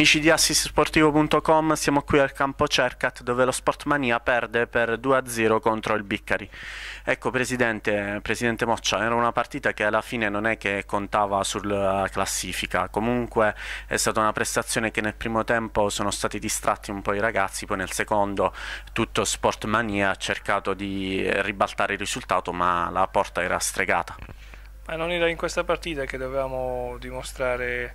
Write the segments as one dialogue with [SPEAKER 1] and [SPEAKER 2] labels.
[SPEAKER 1] Amici di assistsportivo.com, siamo qui al campo Cercat dove lo Sportmania perde per 2-0 contro il Biccari. Ecco Presidente, Presidente Moccia, era una partita che alla fine non è che contava sulla classifica, comunque è stata una prestazione che nel primo tempo sono stati distratti un po' i ragazzi, poi nel secondo tutto Sportmania ha cercato di ribaltare il risultato ma la porta era stregata.
[SPEAKER 2] Ma non era in questa partita che dovevamo dimostrare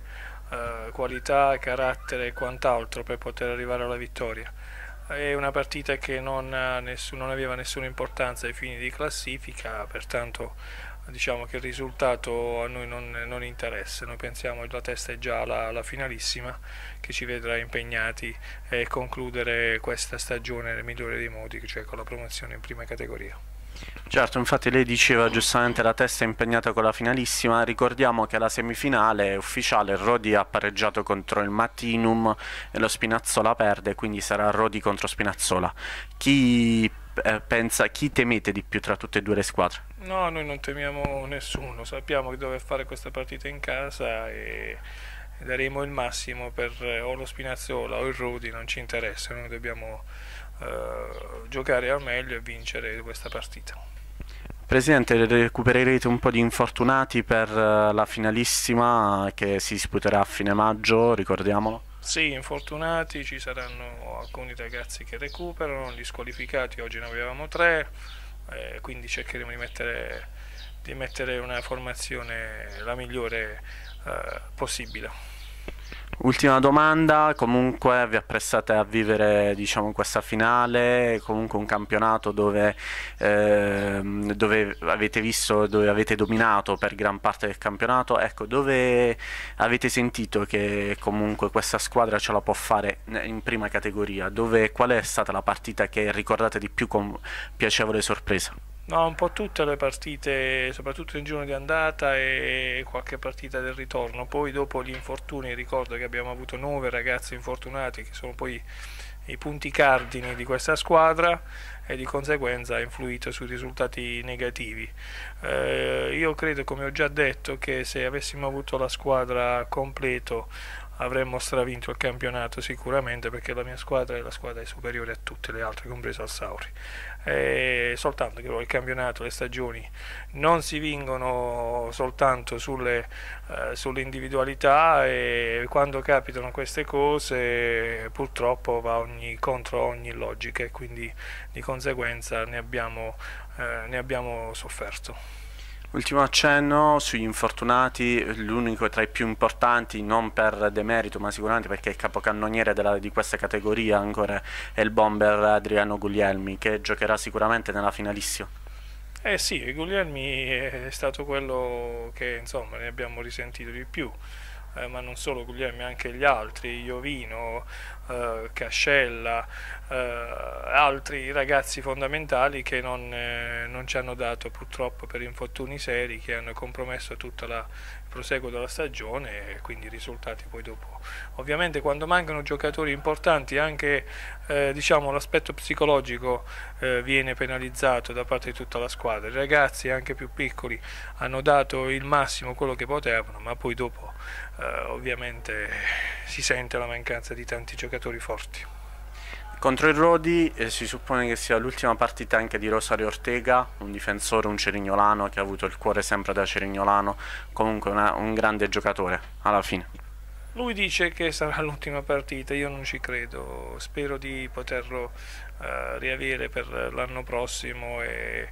[SPEAKER 2] eh, qualità, carattere e quant'altro per poter arrivare alla vittoria. È una partita che non, nessun, non, aveva nessuna importanza ai fini di classifica, pertanto diciamo che il risultato a noi non, non interessa, noi pensiamo che la testa è già la, la finalissima che ci vedrà impegnati e concludere questa stagione nel migliore dei modi, cioè con la promozione in prima categoria.
[SPEAKER 1] Certo, infatti lei diceva giustamente la testa è impegnata con la finalissima, ricordiamo che la semifinale ufficiale Rodi ha pareggiato contro il Mattinum e lo Spinazzola perde, quindi sarà Rodi contro Spinazzola. Chi, eh, pensa, chi temete di più tra tutte e due le squadre?
[SPEAKER 2] No, noi non temiamo nessuno, sappiamo che dove fare questa partita in casa e daremo il massimo per o lo Spinazzola o il Rodi, non ci interessa, noi dobbiamo eh, giocare al meglio e vincere questa partita.
[SPEAKER 1] Presidente, recupererete un po' di infortunati per eh, la finalissima che si disputerà a fine maggio, ricordiamolo?
[SPEAKER 2] Sì, infortunati, ci saranno alcuni ragazzi che recuperano, gli squalificati, oggi ne avevamo tre, eh, quindi cercheremo di mettere, di mettere, una formazione la migliore eh, possibile.
[SPEAKER 1] Ultima domanda, comunque vi appressate a vivere diciamo, questa finale, comunque un campionato dove, eh, dove, avete visto, dove avete dominato per gran parte del campionato, ecco, dove avete sentito che comunque questa squadra ce la può fare in prima categoria, dove, qual è stata la partita che ricordate di più con piacevole sorpresa?
[SPEAKER 2] No, un po' tutte le partite, soprattutto in giorno di andata e qualche partita del ritorno. Poi dopo gli infortuni ricordo che abbiamo avuto nove ragazzi infortunati che sono poi i punti cardini di questa squadra e di conseguenza ha influito sui risultati negativi. Eh, io credo, come ho già detto, che se avessimo avuto la squadra completo avremmo stravinto il campionato sicuramente perché la mia squadra è la squadra superiore a tutte le altre, compreso al Sauri. Eh, soltanto che il campionato, le stagioni non si vincono soltanto sulle, eh, sulle, individualità e quando capitano queste cose purtroppo va ogni, contro ogni logica e quindi di conseguenza ne abbiamo, eh, ne abbiamo sofferto.
[SPEAKER 1] Ultimo accenno sugli infortunati, l'unico tra i più importanti, non per demerito ma sicuramente perché il capocannoniere della, di questa categoria ancora è il bomber Adriano Guglielmi che giocherà sicuramente nella finalissima.
[SPEAKER 2] Eh sì, Guglielmi è stato quello che insomma ne abbiamo risentito di più eh, ma non solo Guglielmi, anche gli altri, Iovino, eh, Cascella, eh, altri ragazzi fondamentali che non, eh, non, ci hanno dato purtroppo per infortuni seri che hanno compromesso tutto il proseguo della stagione e quindi i risultati poi dopo. Ovviamente quando mancano giocatori importanti anche eh, diciamo, l'aspetto psicologico eh, viene penalizzato da parte di tutta la squadra. I ragazzi anche più piccoli hanno dato il massimo quello che potevano, ma poi dopo eh, ovviamente si sente la mancanza di tanti giocatori forti.
[SPEAKER 1] Contro il Rodi eh, si suppone che sia l'ultima partita anche di Rosario Ortega, un difensore, un cerignolano che ha avuto il cuore sempre da cerignolano, comunque una, un grande giocatore alla fine.
[SPEAKER 2] Lui dice che sarà l'ultima partita, io non ci credo, spero di poterlo eh, riavere per l'anno prossimo e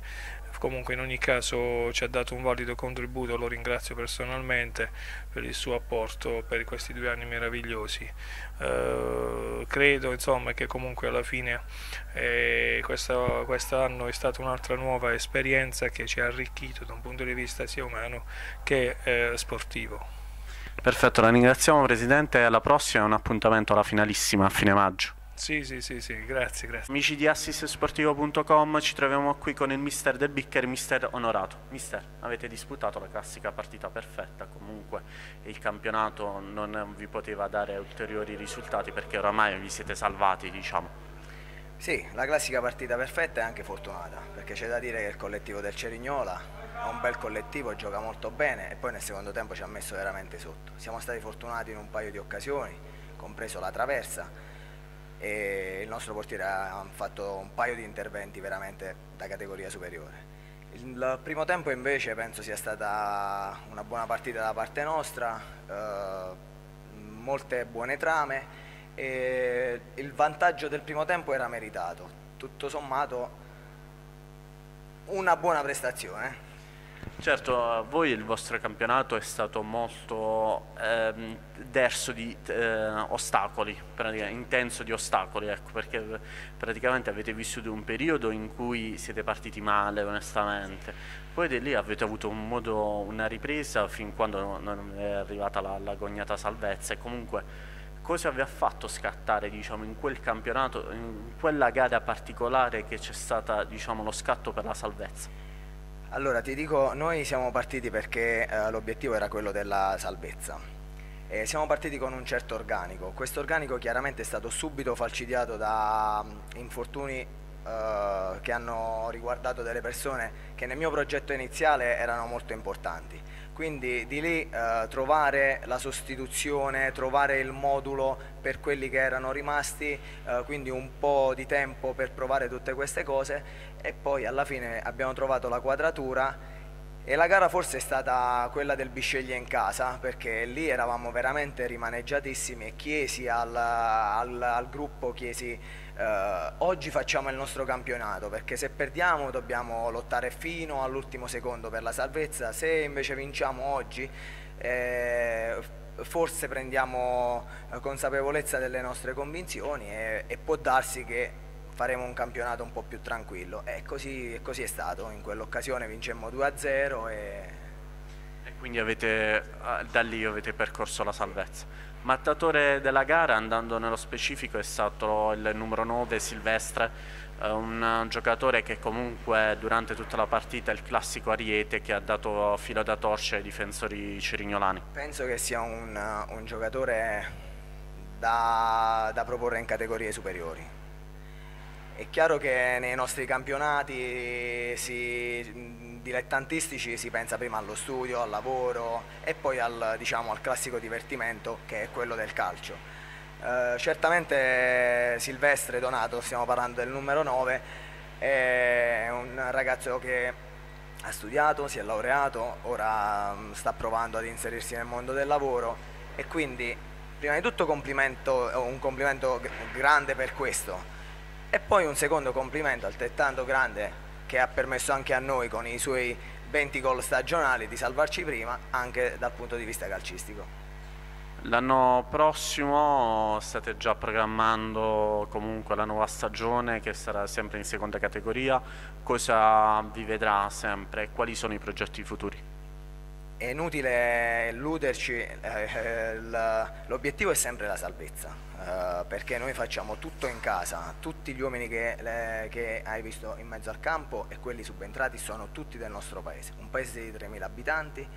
[SPEAKER 2] comunque in ogni caso ci ha dato un valido contributo, lo ringrazio personalmente per il suo apporto per questi due anni meravigliosi. Eh, credo insomma, che comunque alla fine eh, quest'anno quest è stata un'altra nuova esperienza che ci ha arricchito da un punto di vista sia umano che eh, sportivo.
[SPEAKER 1] Perfetto, la ringraziamo Presidente e alla prossima è un appuntamento alla finalissima a fine maggio.
[SPEAKER 2] Sì, sì, sì, sì, grazie, grazie.
[SPEAKER 1] Amici di assistsportivo.com, ci troviamo qui con il mister del Bicker, mister Onorato. Mister, avete disputato la classica partita perfetta, comunque il campionato non vi poteva dare ulteriori risultati perché oramai vi siete salvati, diciamo.
[SPEAKER 3] Sì, la classica partita perfetta è anche fortunata, perché c'è da dire che il collettivo del Cerignola è un bel collettivo, gioca molto bene e poi nel secondo tempo ci ha messo veramente sotto. Siamo stati fortunati in un paio di occasioni, compreso la traversa e il nostro portiere ha fatto un paio di interventi veramente da categoria superiore. Il primo tempo invece penso sia stata una buona partita da parte nostra, eh, molte buone trame e il vantaggio del primo tempo era meritato, tutto sommato una buona prestazione.
[SPEAKER 1] Certo, a voi il vostro campionato è stato molto ehm, derso di eh, ostacoli, intenso di ostacoli, ecco, perché praticamente avete vissuto un periodo in cui siete partiti male, onestamente, poi di lì avete avuto un modo, una ripresa fin quando non è arrivata la, la gognata salvezza e comunque cosa vi ha fatto scattare diciamo, in quel campionato, in quella gara particolare che c'è stato diciamo, lo scatto per la salvezza?
[SPEAKER 3] Allora ti dico, noi siamo partiti perché eh, l'obiettivo era quello della salvezza. E siamo partiti con un certo organico, questo organico chiaramente è stato subito falcidiato da um, infortuni eh, che hanno riguardato delle persone che nel mio progetto iniziale erano molto importanti quindi di lì eh, trovare la sostituzione, trovare il modulo per quelli che erano rimasti, eh, quindi un po' di tempo per provare tutte queste cose e poi alla fine abbiamo trovato la quadratura e la gara forse è stata quella del Bisceglie in casa perché lì eravamo veramente rimaneggiatissimi e chiesi al, al, al gruppo, chiesi eh, oggi facciamo il nostro campionato perché se perdiamo dobbiamo lottare fino all'ultimo secondo per la salvezza, se invece vinciamo oggi eh, forse prendiamo consapevolezza delle nostre convinzioni e, e, può darsi che faremo un campionato un po' più tranquillo. E così, così è stato, in quell'occasione vincemmo 2-0 e...
[SPEAKER 1] e quindi avete, ah, da lì avete percorso la salvezza. Mattatore della gara, andando nello specifico, è stato il numero 9 Silvestre, eh, un giocatore che comunque durante tutta la partita è il classico ariete che ha dato filo da torcia ai difensori cirignolani.
[SPEAKER 3] Penso che sia un, un giocatore da, da proporre in categorie superiori. È chiaro che nei nostri campionati si dilettantistici si pensa prima allo studio, al lavoro e poi al, diciamo, al classico divertimento che è quello del calcio. Eh, certamente Silvestre Donato, stiamo parlando del numero 9, è un ragazzo che ha studiato, si è laureato, ora mm, sta provando ad inserirsi nel mondo del lavoro e quindi prima di tutto complimento, un complimento grande per questo e poi un secondo complimento altrettanto grande che ha permesso anche a noi con i suoi 20 gol stagionali di salvarci prima anche dal punto di vista calcistico.
[SPEAKER 1] L'anno prossimo state già programmando comunque la nuova stagione che sarà sempre in seconda categoria, cosa vi vedrà sempre, quali sono i progetti futuri?
[SPEAKER 3] è inutile illuderci, eh, l'obiettivo è sempre la salvezza, eh, perché noi facciamo tutto in casa, tutti gli uomini che, che, hai visto in mezzo al campo e quelli subentrati sono tutti del nostro paese, un paese di 3.000 abitanti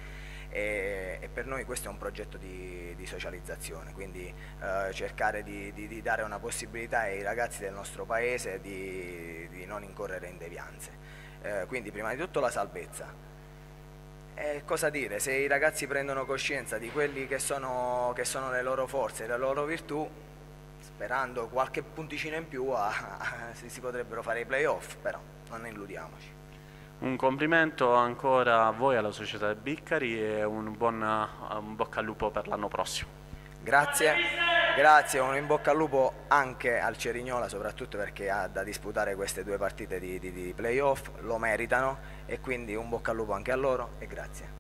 [SPEAKER 3] e, e, per noi questo è un progetto di, di socializzazione, quindi eh, cercare di, di, di, dare una possibilità ai ragazzi del nostro paese di, non incorrere in devianze. Eh, quindi prima di tutto la salvezza, eh, cosa dire, se i ragazzi prendono coscienza di quelli che sono, che sono le loro forze, le loro virtù, sperando qualche punticino in più a, a, si potrebbero fare i playoff, però non illudiamoci.
[SPEAKER 1] Un complimento ancora a voi, alla società Biccari e un buon un bocca al lupo per l'anno prossimo.
[SPEAKER 3] Grazie, grazie, un in bocca al lupo anche al Cerignola, soprattutto perché ha da disputare queste due partite di, di, di playoff, lo meritano e quindi un bocca al lupo anche a loro e grazie.